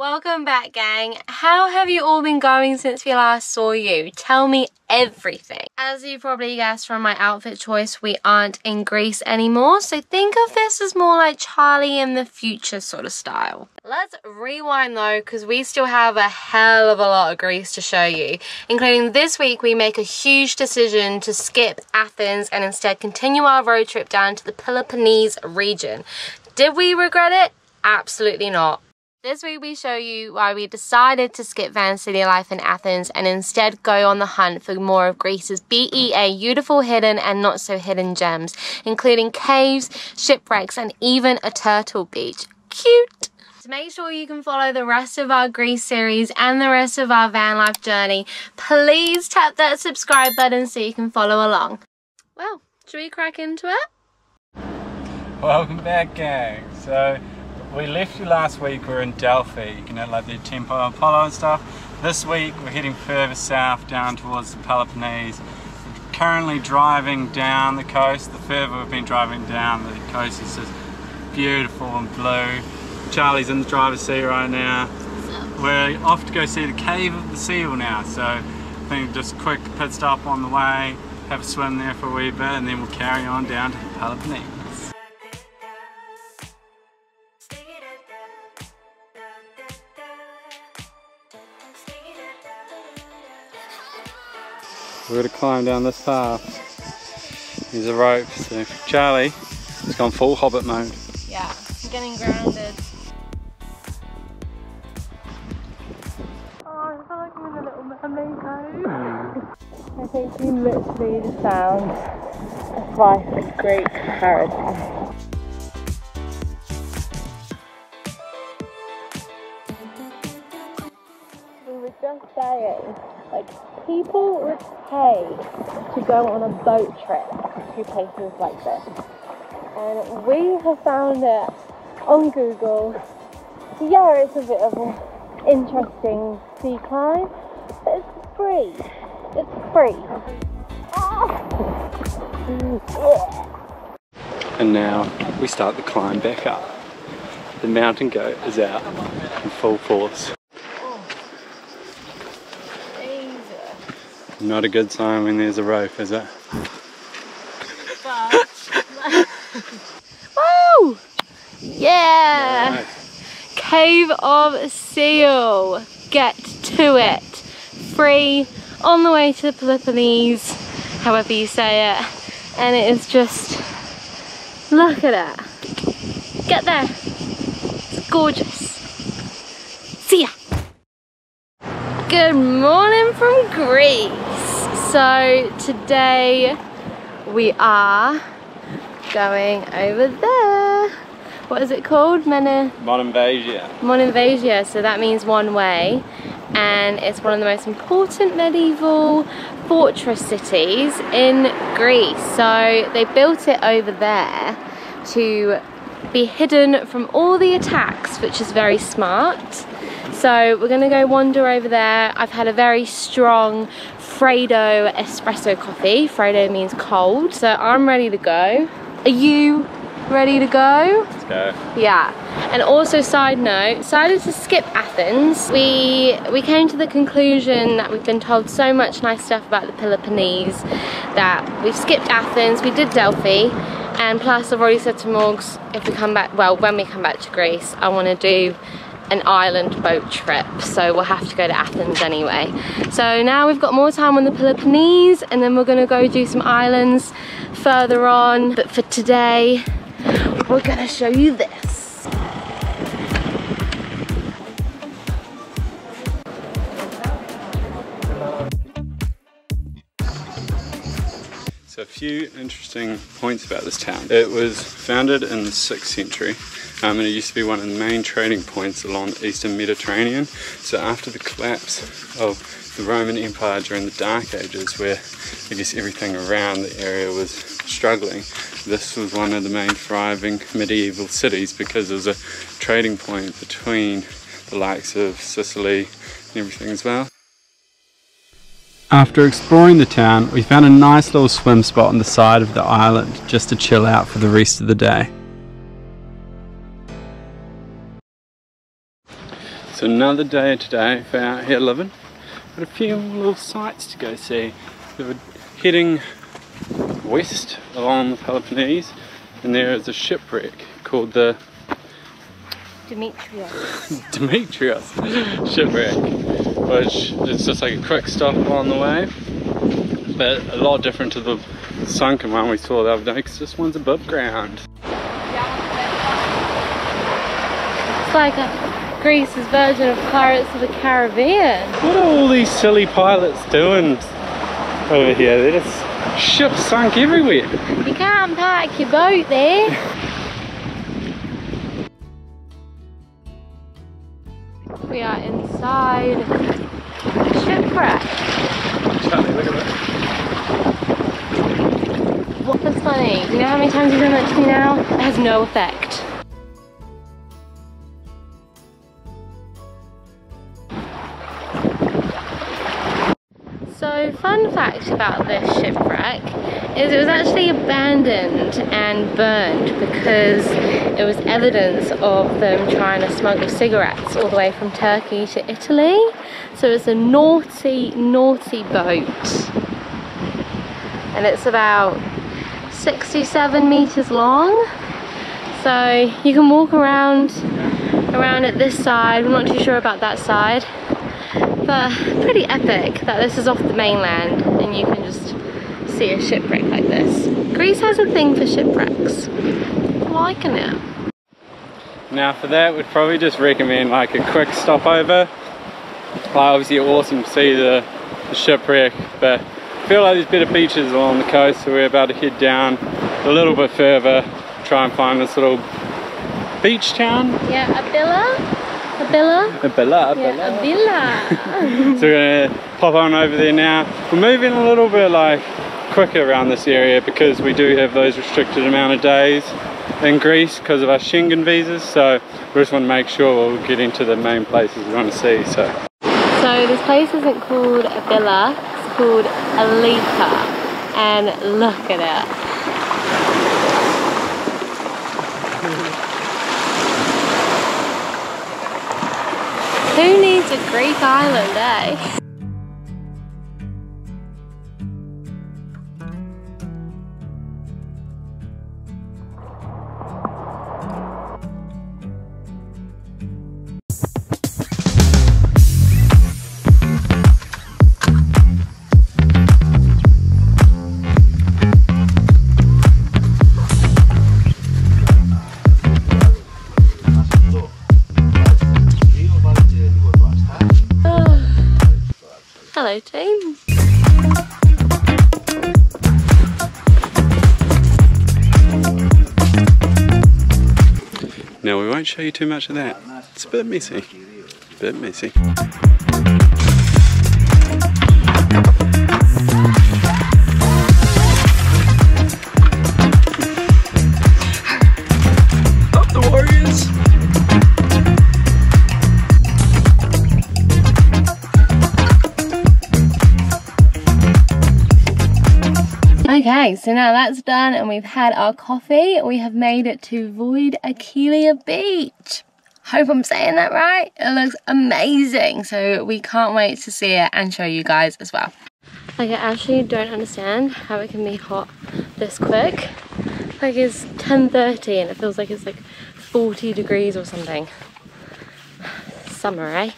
Welcome back gang. How have you all been going since we last saw you? Tell me everything. As you probably guessed from my outfit choice, we aren't in Greece anymore, so think of this as more like Charlie in the future sort of style. Let's rewind though, because we still have a hell of a lot of Greece to show you, including this week we make a huge decision to skip Athens and instead continue our road trip down to the Peloponnese region. Did we regret it? Absolutely not. This week we show you why we decided to skip van city life in Athens and instead go on the hunt for more of Greece's BEA beautiful hidden and not so hidden gems, including caves, shipwrecks and even a turtle beach. Cute! To make sure you can follow the rest of our Greece series and the rest of our van life journey, please tap that subscribe button so you can follow along. Well, should we crack into it? Welcome back gang. So we left you last week, we were in Delphi, you know, like the Temple Apollo and stuff. This week we're heading further south down towards the Peloponnese. We're currently driving down the coast. The further we've been driving down, the coast is just beautiful and blue. Charlie's in the driver's seat right now. We're off to go see the Cave of the Seal now, so I think just a quick pit stop on the way, have a swim there for a wee bit, and then we'll carry on down to the Peloponnese. We're going to climb down this path. There's a rope, so Charlie has gone full hobbit mode. Yeah, I'm getting grounded. Oh, I feel like I'm in a little mermaid. I think we literally just found a slice Greek paradise. Just saying, like, people would pay to go on a boat trip to places like this. And we have found it on Google. Yeah, it's a bit of an interesting sea climb, but it's free. It's free. Ah. And now we start the climb back up. The mountain goat is out in full force. Not a good sign when there's a rope, is it? Woo! Yeah! Cave of Seal. Get to it. Free, on the way to the Peloponnese, however you say it. And it is just, look at that. Get there. It's gorgeous. See ya. Good morning from Greece. So today we are going over there. What is it called? Mena Monemvasia. Monemvasia, so that means one way. And it's one of the most important medieval fortress cities in Greece. So they built it over there to be hidden from all the attacks, which is very smart. So we're gonna go wander over there. I've had a very strong Freddo espresso coffee. Freddo means cold. So I'm ready to go. Are you ready to go? Let's go. Yeah. And also side note, decided to skip Athens. We we came to the conclusion that we've been told so much nice stuff about the Peloponnese that we've skipped Athens, we did Delphi, and plus I've already said to Morgs if we come back well when we come back to Greece I want to do an island boat trip so we'll have to go to Athens anyway. So now we've got more time on the Peloponnese and then we're gonna go do some islands further on. But for today we're gonna show you this So a few interesting points about this town. It was founded in the 6th century um, and it used to be one of the main trading points along the eastern Mediterranean. So after the collapse of the Roman Empire during the Dark Ages where I guess everything around the area was struggling, this was one of the main thriving medieval cities because it was a trading point between the likes of Sicily and everything as well. After exploring the town, we found a nice little swim spot on the side of the island just to chill out for the rest of the day. So another day today for out here living. Got a few little sights to go see. We're heading west along the Peloponnese and there is a shipwreck called the Dimitrios. Dimitrios shipwreck, which is just like a quick stop along the way, but a lot different to the sunken one we saw the other day because this one's above ground. It's like a Greece's version of Pirates of the Caribbean. What are all these silly pilots doing over here? They're just ships sunk everywhere. You can't park your boat there. we are inside a shipwreck. Charlie, look at that. What's funny? You know how many times you've done that to me now? It has no effect. Fact about this shipwreck is it was actually abandoned and burned because it was evidence of them trying to smuggle cigarettes all the way from Turkey to Italy. So it's a naughty, naughty boat. And it's about 67 meters long. So you can walk around around at this side. I'm not too sure about that side. But uh, pretty epic that this is off the mainland and you can just see a shipwreck like this. Greece has a thing for shipwrecks. I'm liking it. Now for that, we'd probably just recommend like a quick stopover. Like obviously awesome to see the, the shipwreck, but I feel like there's better beaches along the coast, so we're about to head down a little bit further, try and find this little beach town. Yeah, Abila. Abila? Abila, Yeah, Abila. So we're gonna pop on over there now. We're moving a little bit like quicker around this area because we do have those restricted amount of days in Greece because of our Schengen visas. So we just want to make sure we'll get into the main places we want to see. So so this place isn't called Abila, it's called Alipa. And look at it. Who needs a Greek island, eh? Team. now we won't show you too much of that. It's a bit messy. A bit messy. Okay, so now that's done and we've had our coffee. We have made it to Voidokilia Beach. Hope I'm saying that right. It looks amazing. So we can't wait to see it and show you guys as well. Like I actually don't understand how it can be hot this quick. Like it's 10.30 and it feels like it's like 40 degrees or something. Summer, eh?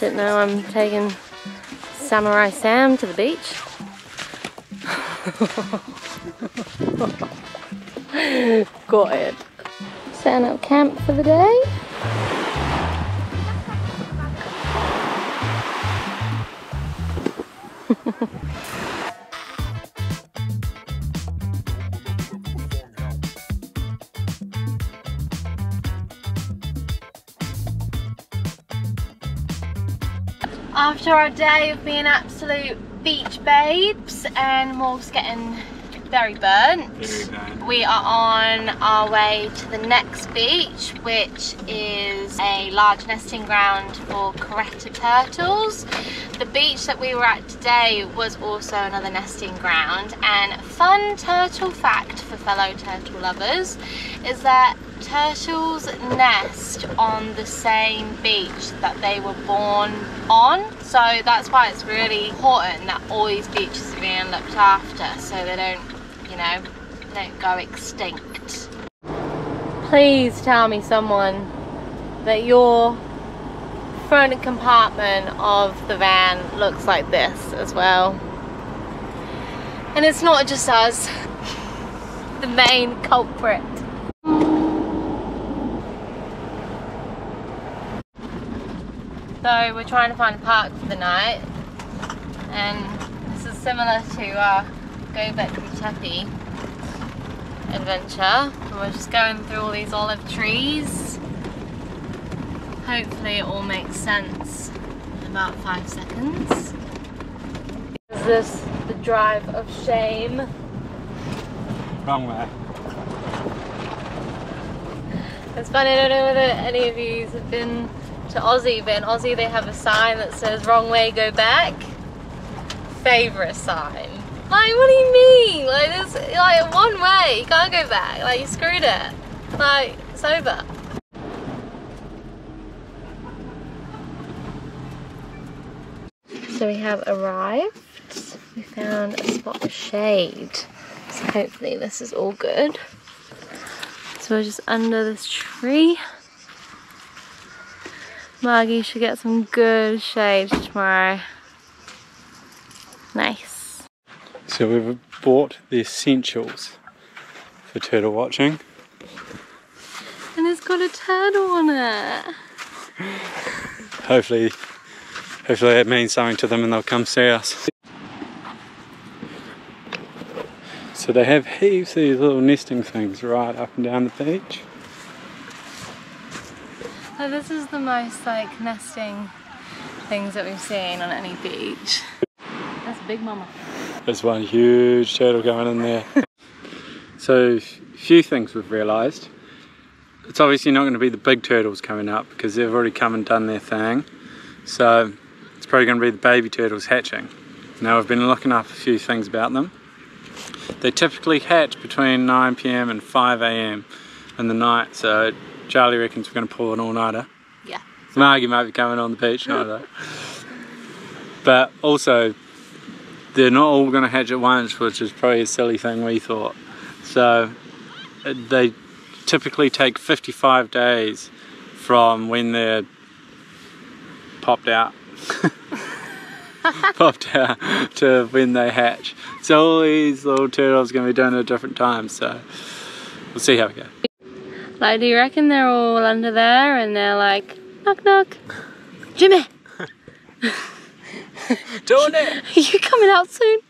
Didn't know I'm taking Samurai Sam to the beach. Got it. Setting up camp for the day. After our day of being absolute beach babes and Morg's getting very burnt. Very bad. We are on our way to the next beach, which is a large nesting ground for Caretta turtles. The beach that we were at today was also another nesting ground. And fun turtle fact for fellow turtle lovers is that turtles nest on the same beach that they were born on. So that's why it's really important that all these beaches are being looked after so they don't, you know, don't go extinct. Please tell me someone that your front compartment of the van looks like this as well. And it's not just us, the main culprit. So we're trying to find a park for the night. And this is similar to our Go Back to Tepe adventure. We're just going through all these olive trees. Hopefully it all makes sense in about five seconds. Is this the drive of shame? Wrong way. it's funny I don't know whether any of you have been to Aussie but in Aussie they have a sign that says wrong way go back favorite sign like, what do you mean? Like, there's like one way. You can't go back. Like, you screwed it. Like, it's over. So we have arrived. We found a spot of shade. So hopefully this is all good. So we're just under this tree. Margie should get some good shade tomorrow. Nice. So we've bought the essentials for turtle watching. And it's got a turtle on it. Hopefully, hopefully it means something to them and they'll come see us. So they have heaps of these little nesting things right up and down the beach. So this is the most like nesting things that we've seen on any beach. That's Big Mama. There's one huge turtle going in there. so, a few things we've realised. It's obviously not going to be the big turtles coming up because they've already come and done their thing. So, it's probably going to be the baby turtles hatching. Now, I've been looking up a few things about them. They typically hatch between 9pm and 5am in the night, so Charlie reckons we're going to pull an all-nighter. Yeah. Margie might be coming on the beach, though. But also, they're not all going to hatch at once, which is probably a silly thing we thought. So uh, they typically take 55 days from when they're popped out. popped out to when they hatch. So all these little turtles are going to be it at different times. So we'll see how we go. Like, do you reckon they're all under there and they're like, knock knock, Jimmy, Doing it! are you coming out soon?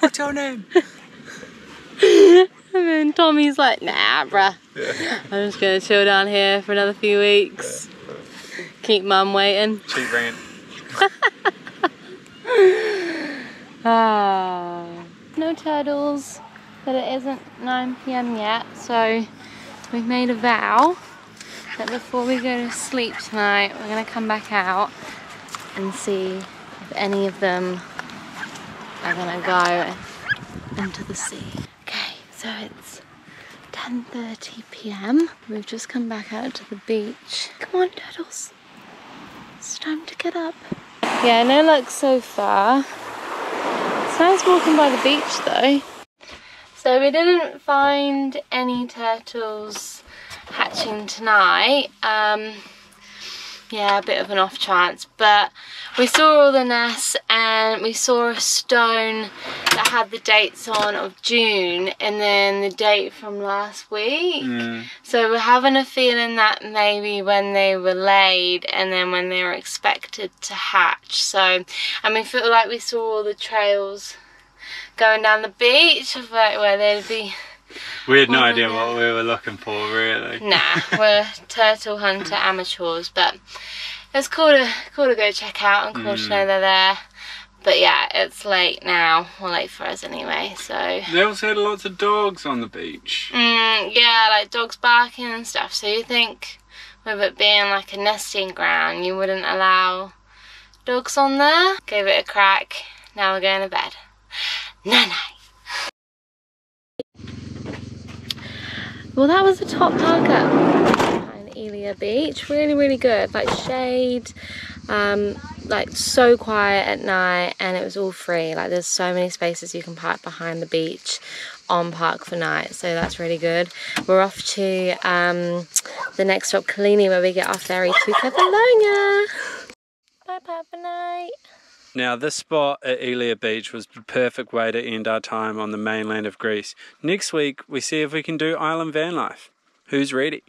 What's your name? And then Tommy's like, nah, bruh. I'm just gonna chill down here for another few weeks. Keep mum waiting. Cheap rent. Ah, no turtles, but it isn't 9 p.m. yet, so we've made a vow that before we go to sleep tonight, we're gonna come back out and see if any of them are gonna go into the sea. Okay, so it's 10:30 p.m. We've just come back out to the beach. Come on, turtles. It's time to get up. Yeah, no luck so far. It's nice walking by the beach though. So we didn't find any turtles hatching tonight. Um, yeah, a bit of an off chance, but we saw all the nests and we saw a stone that had the dates on of June and then the date from last week. Mm. So we're having a feeling that maybe when they were laid and then when they were expected to hatch. So, and we feel like we saw all the trails going down the beach like where they'd be. We had no idea what we were looking for, really. Nah, we're turtle hunter amateurs, but it's cool to cool to go check out and cool to know they're there. But yeah, it's late now. Well, late for us anyway. So They also had lots of dogs on the beach. Mm, yeah, like dogs barking and stuff. So you think with it being like a nesting ground, you wouldn't allow dogs on there? Gave it a crack. Now we're going to bed. Night. Well, that was a top park up Elea Beach. Really, really good. Like shade, um, like so quiet at night, and it was all free. Like there's so many spaces you can park behind the beach on Park for Night, so that's really good. We're off to um, the next stop, Kyllini, where we get our ferry to Kefalonia. Bye, Park for Night. Now, this spot at Elea Beach was the perfect way to end our time on the mainland of Greece. Next week, we see if we can do island van life. Who's ready?